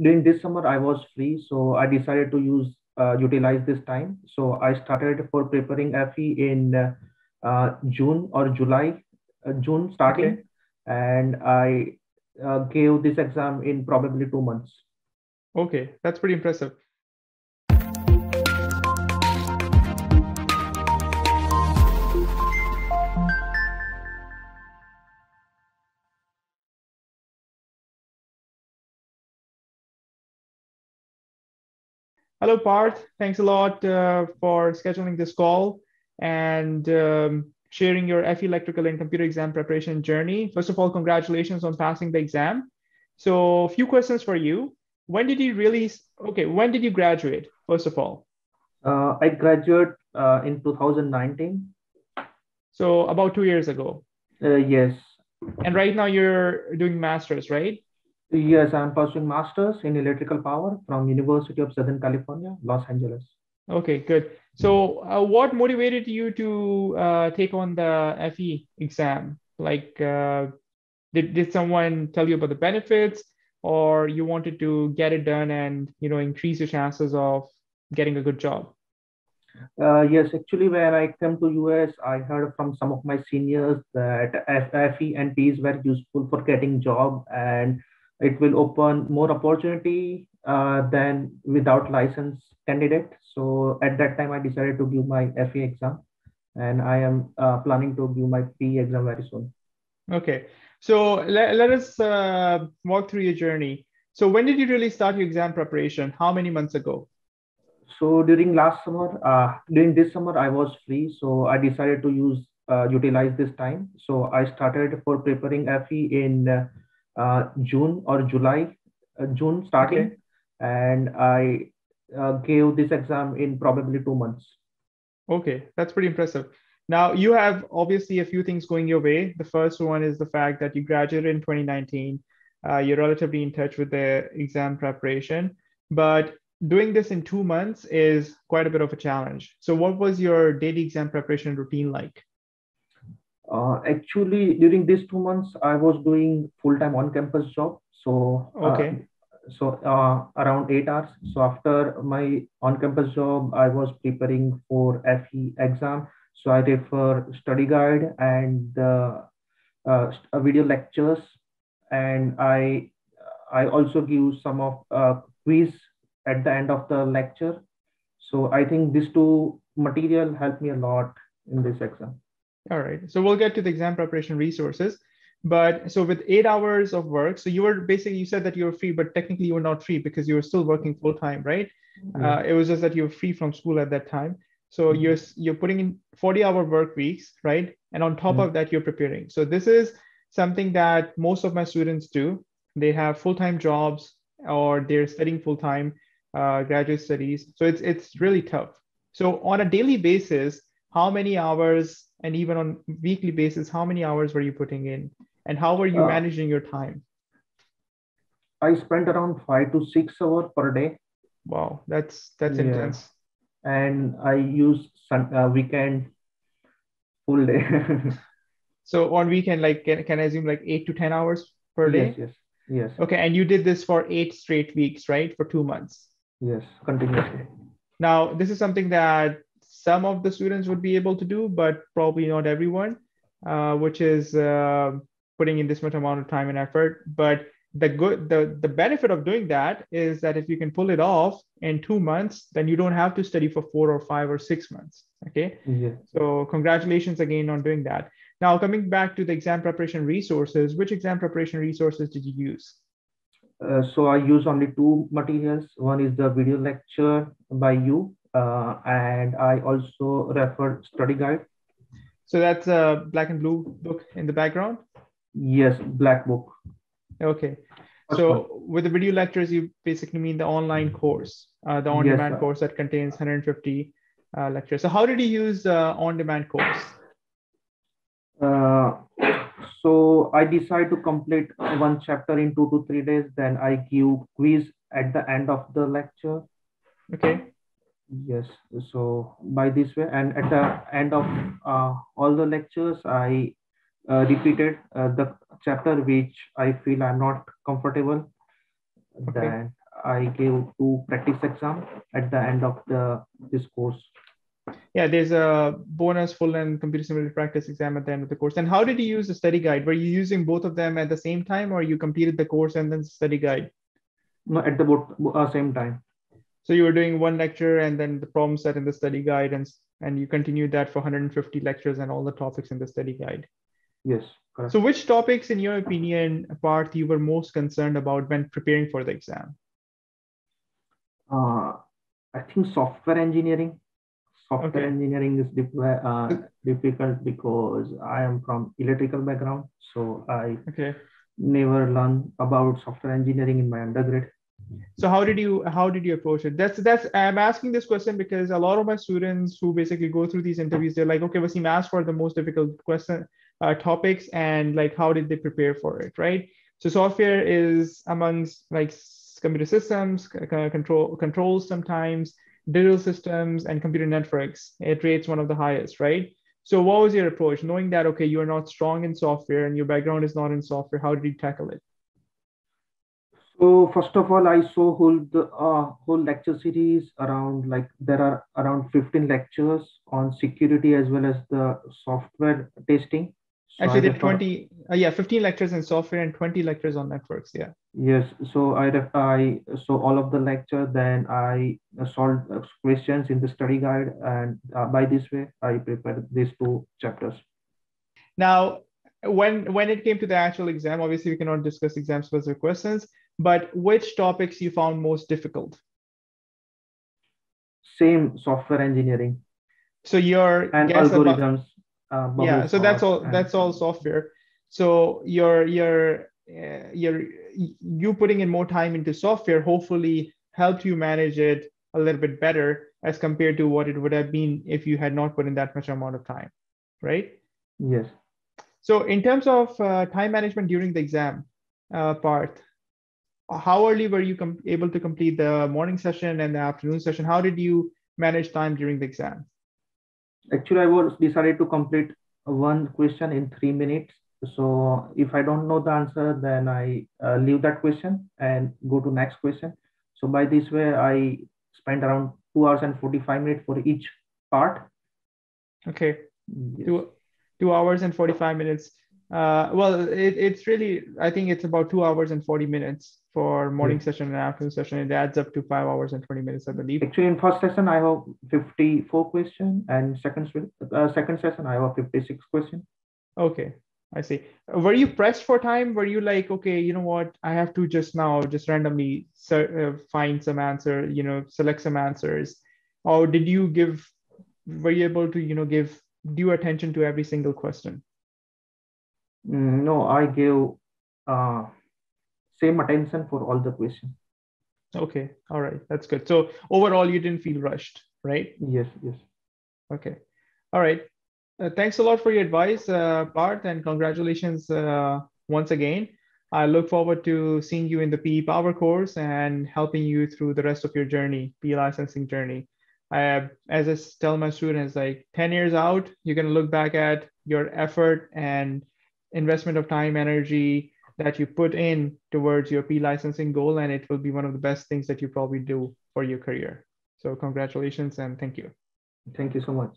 during this summer I was free, so I decided to use uh, utilize this time. So I started for preparing FE in uh, uh, June or July, uh, June starting, okay. and I uh, gave this exam in probably two months. Okay, that's pretty impressive. Hello, Parth. Thanks a lot uh, for scheduling this call and um, sharing your FE electrical and computer exam preparation journey. First of all, congratulations on passing the exam. So, a few questions for you. When did you really? Okay, when did you graduate? First of all, uh, I graduated uh, in 2019. So about two years ago. Uh, yes. And right now you're doing masters, right? Yes, I'm pursuing master's in electrical power from University of Southern California, Los Angeles. Okay, good. So, uh, what motivated you to uh, take on the FE exam? Like, uh, did did someone tell you about the benefits, or you wanted to get it done and you know increase your chances of getting a good job? Uh, yes, actually, when I came to US, I heard from some of my seniors that FE and PEs were useful for getting job and it will open more opportunity uh, than without license candidate. So at that time, I decided to give my FE exam, and I am uh, planning to give my PE exam very soon. Okay, so let, let us uh, walk through your journey. So when did you really start your exam preparation? How many months ago? So during last summer, uh, during this summer, I was free, so I decided to use uh, utilize this time. So I started for preparing FE in uh, June or July, uh, June starting, okay. and I uh, gave this exam in probably two months. Okay, that's pretty impressive. Now you have obviously a few things going your way. The first one is the fact that you graduated in 2019. Uh, you're relatively in touch with the exam preparation, but doing this in two months is quite a bit of a challenge. So, what was your daily exam preparation routine like? Uh, actually, during these two months, I was doing full-time on-campus job. So uh, okay. So uh, around eight hours. So after my on-campus job, I was preparing for FE exam. So I refer study guide and uh, uh, video lectures, and I I also give some of uh, quiz at the end of the lecture. So I think these two material helped me a lot in this exam. All right. So we'll get to the exam preparation resources. But so with eight hours of work, so you were basically, you said that you were free, but technically you were not free because you were still working full time, right? Mm-hmm. Uh, it was just that you were free from school at that time. So mm-hmm. you're you're putting in 40 hour work weeks, right? And on top mm-hmm. of that, you're preparing. So this is something that most of my students do. They have full time jobs or they're studying full time uh, graduate studies. So it's it's really tough. So on a daily basis, how many hours and even on weekly basis how many hours were you putting in? And how were you uh, managing your time? I spent around 5 to 6 hours per day. Wow that's that's yeah. intense. And i use sun, uh, weekend full day. So on weekend like can, can i assume like 8 to 10 hours per day? Yes yes yes. Okay and you did this for 8 straight weeks right? For 2 months. Yes continuously. Now this is something that some of the students would be able to do, but probably not everyone, uh, which is uh, putting in this much amount of time and effort. But the good the, the benefit of doing that is that if you can pull it off in two months, then you don't have to study for four or five or six months. Okay. Yeah. So congratulations again on doing that. Now coming back to the exam preparation resources, which exam preparation resources did you use? Uh, so I use only two materials. One is the video lecture by you uh, and I also refer study guide. So that's a black and blue book in the background? Yes, black book. Okay. So with the video lectures, you basically mean the online course, uh, the on-demand yes, course that contains 150 uh, lectures. So how did you use the on-demand course? Uh, so I decide to complete one chapter in two to three days. Then I give quiz at the end of the lecture. Okay yes so by this way and at the end of uh, all the lectures i uh, repeated uh, the chapter which i feel i'm not comfortable okay. then I gave two practice exam at the end of the this course. Yeah, there's a bonus full and computer simulated practice exam at the end of the course. And how did you use the study guide? Were you using both of them at the same time, or you completed the course and then study guide? No, at the both uh, same time. So you were doing one lecture and then the problem set in the study guide, and and you continued that for 150 lectures and all the topics in the study guide. Yes. Correct. So which topics, in your opinion, Parth you were most concerned about when preparing for the exam? Uh, I think software engineering. Software okay. engineering is uh, difficult because I am from electrical background, so I okay. never learned about software engineering in my undergrad so how did you how did you approach it? That's that's i'm asking this question because a lot of my students who basically go through these interviews they're like okay wasim asked for the most difficult question uh, topics and like how did they prepare for it right? So software is amongst like computer systems control controls sometimes digital systems and computer networks. It rates one of the highest right? So what was your approach? Knowing that okay you're not strong in software and your background is not in software how did you tackle it so first of all, I saw whole the uh, whole lecture series around like there are around 15 lectures on security as well as the software testing. So Actually, did 20, uh, yeah, 15 lectures in software and 20 lectures on networks. Yeah. Yes. So I, I so all of the lecture, then I solved questions in the study guide. And uh, by this way, I prepared these two chapters. Now, when when it came to the actual exam, obviously we cannot discuss exam specific questions, but which topics you found most difficult? Same software engineering. So your and algorithms. About, uh, yeah, so that's all. That's all software. So your your uh, your you putting in more time into software hopefully helped you manage it a little bit better as compared to what it would have been if you had not put in that much amount of time, right? Yes. So in terms of uh, time management during the exam uh, part, how early were you com- able to complete the morning session and the afternoon session? How did you manage time during the exam? Actually, I was decided to complete one question in three minutes. So if I don't know the answer, then I uh, leave that question and go to next question. So by this way, I spent around two hours and 45 minutes for each part. Okay. Yes. Two, two hours and 45 minutes. Uh, well, it, it's really, I think it's about two hours and 40 minutes for morning session and afternoon session. It adds up to five hours and 20 minutes, I believe. Actually, in first session, I have 54 question and second, uh, second session, I have 56 question. Okay, I see. Were you pressed for time? Were you like, okay, you know what? I have to just now just randomly uh, find some answer, you know, select some answers. Or did you give, were you able to, you know, give due attention to every single question? Mm, no, I gave uh, same attention for all the questions. Okay, all right, that's good. So overall, you didn't feel rushed, right? Yes, yes. Okay, all right. Uh, thanks a lot for your advice, uh, Parth, and congratulations uh, once again. I look forward to seeing you in the PE Power course and helping you through the rest of your journey, PE licensing journey. I, as I tell my students, like 10 years out, you're going to look back at your effort and investment of time, energy that you put in towards your P licensing goal, and it will be one of the best things that you probably do for your career. So, congratulations and thank you. Thank you so much.